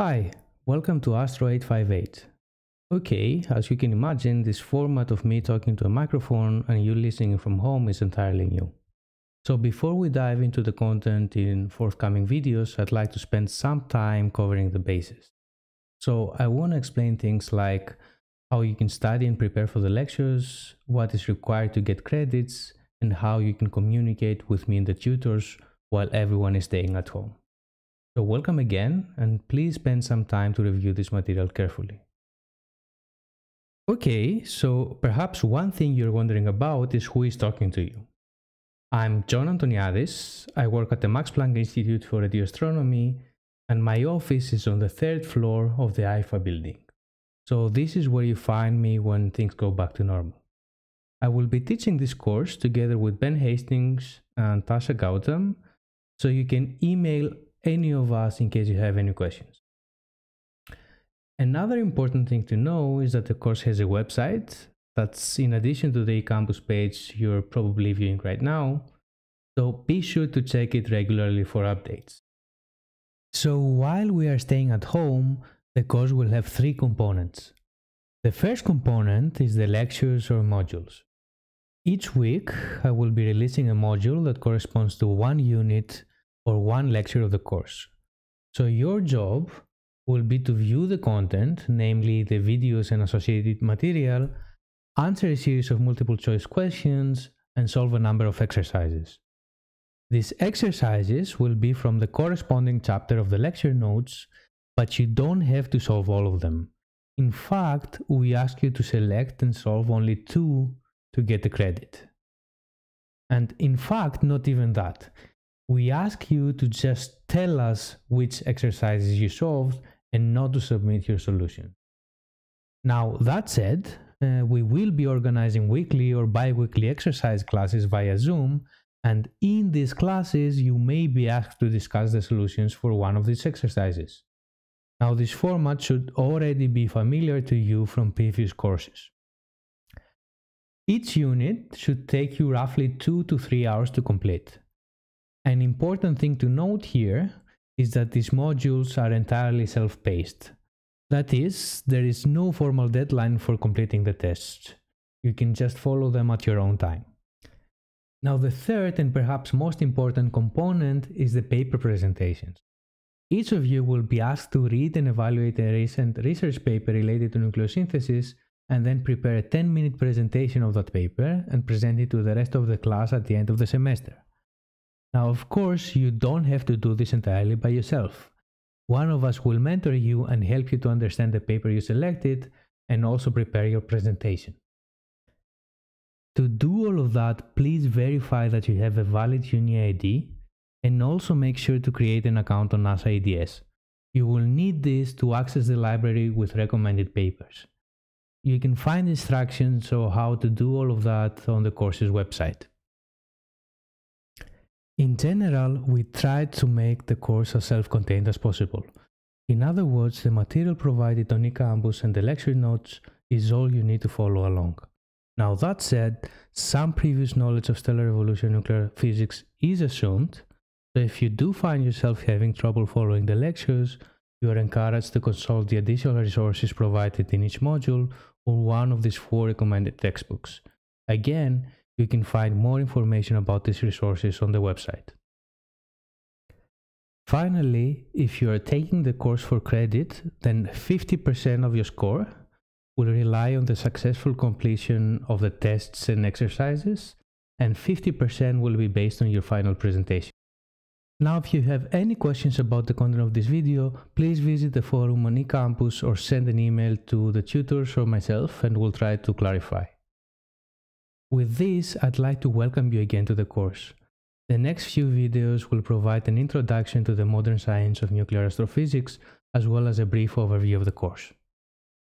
Hi, welcome to Astro 858. Okay, as you can imagine, this format of me talking to a microphone and you listening from home is entirely new. So before we dive into the content in forthcoming videos, I'd like to spend some time covering the bases. So I want to explain things like how you can study and prepare for the lectures, what is required to get credits, and how you can communicate with me and the tutors while everyone is staying at home. So welcome again and please spend some time to review this material carefully. Okay, so perhaps one thing you're wondering about is who is talking to you. I'm John Antoniadis. I work at the Max Planck Institute for Radio Astronomy and my office is on the third floor of the IFA building. So this is where you find me when things go back to normal. I will be teaching this course together with Ben Hastings and Tasha Gautam, so you can email any of us in case you have any questions. Another important thing to know is that the course has a website that's in addition to the campus page you're probably viewing right now, so be sure to check it regularly for updates. So while we are staying at home, the course will have three components. The first component is the lectures or modules. Each week, I will be releasing a module that corresponds to one unit or one lecture of the course. So your job will be to view the content, namely the videos and associated material, answer a series of multiple choice questions, and solve a number of exercises. These exercises will be from the corresponding chapter of the lecture notes, but you don't have to solve all of them. In fact, we ask you to select and solve only two to get the credit. And in fact, not even that we ask you to just tell us which exercises you solved and not to submit your solution. Now, that said, uh, we will be organizing weekly or bi-weekly exercise classes via Zoom, and in these classes, you may be asked to discuss the solutions for one of these exercises. Now, this format should already be familiar to you from previous courses. Each unit should take you roughly two to three hours to complete. An important thing to note here is that these modules are entirely self-paced. That is, there is no formal deadline for completing the tests. You can just follow them at your own time. Now the third and perhaps most important component is the paper presentations. Each of you will be asked to read and evaluate a recent research paper related to nucleosynthesis and then prepare a 10 minute presentation of that paper and present it to the rest of the class at the end of the semester. Now, of course, you don't have to do this entirely by yourself. One of us will mentor you and help you to understand the paper you selected and also prepare your presentation. To do all of that, please verify that you have a valid uni ID and also make sure to create an account on NASA ADS. You will need this to access the library with recommended papers. You can find instructions on how to do all of that on the course's website. In general, we tried to make the course as self-contained as possible. In other words, the material provided on eCampus and the lecture notes is all you need to follow along. Now that said, some previous knowledge of stellar evolution nuclear physics is assumed, so if you do find yourself having trouble following the lectures, you are encouraged to consult the additional resources provided in each module or one of these four recommended textbooks. Again, you can find more information about these resources on the website. Finally, if you are taking the course for credit, then 50% of your score will rely on the successful completion of the tests and exercises, and 50% will be based on your final presentation. Now, if you have any questions about the content of this video, please visit the forum on eCampus or send an email to the tutors or myself and we'll try to clarify. With this, I'd like to welcome you again to the course. The next few videos will provide an introduction to the modern science of nuclear astrophysics as well as a brief overview of the course.